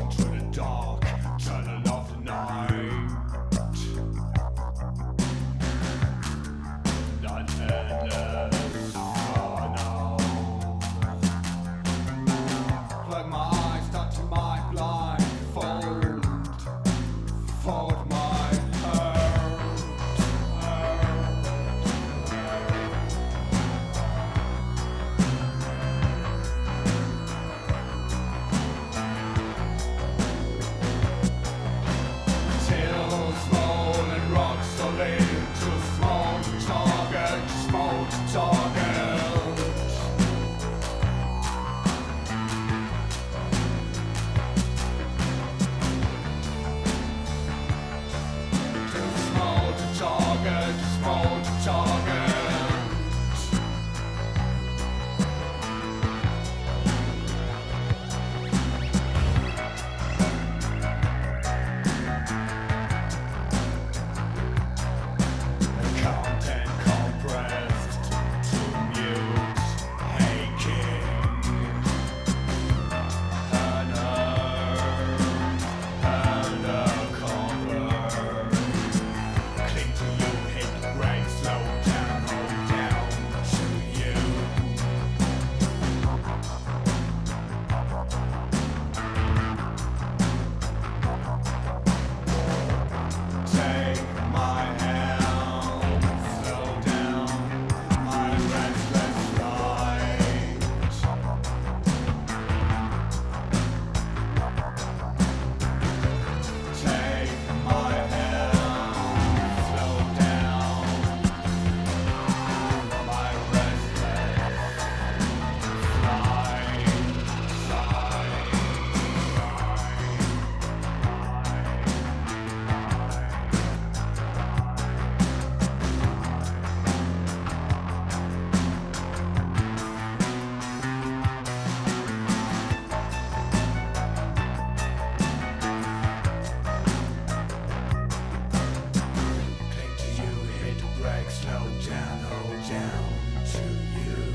watching. To you.